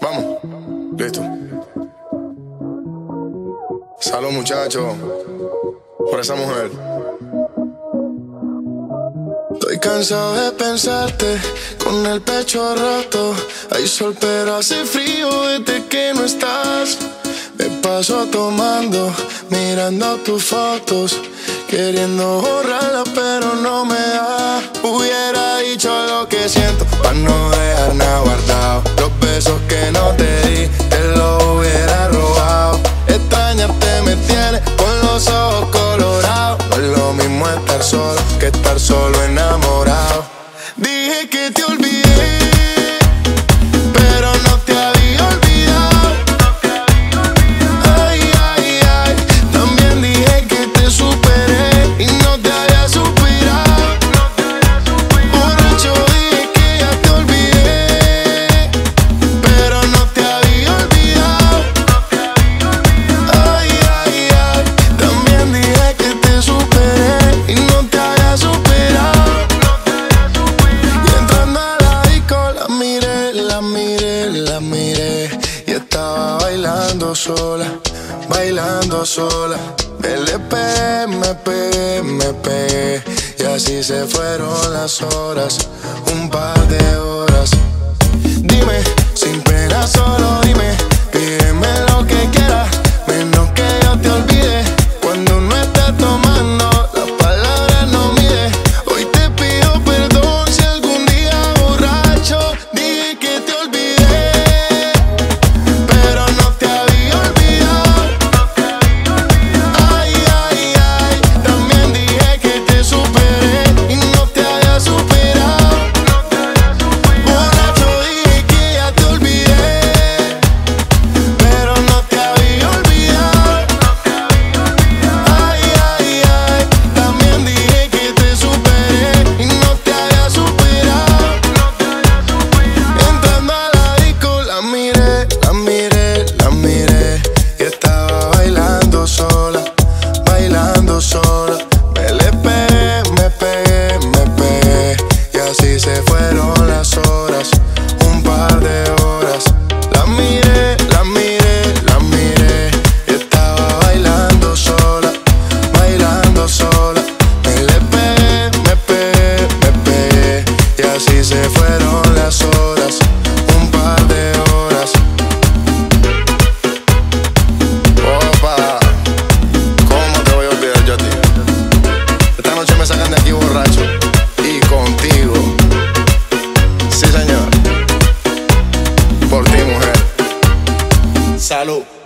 Vamos, listo. Salud, muchachos, por esa mujer. Estoy cansado de pensarte con el pecho roto. Hay sol, pero hace frío desde que no estás. Me paso tomando, mirando tus fotos, queriendo borrarlas, pero no me da. Que no dejar nada guardado. Los besos que no te di, te los hubiera robado. Extrañarte me tiene con los ojos colorados. No es lo mismo estar solo que estar solo bailando sola. Le pegué, me pegué, me pegué Y así se fueron las horas, un par de horas. Dime, así se fueron las horas, un par de horas Opa, ¿cómo te voy a olvidar yo a ti? Esta noche me sacan de aquí borracho y contigo. Sí, señor. Por ti, mujer. Salud.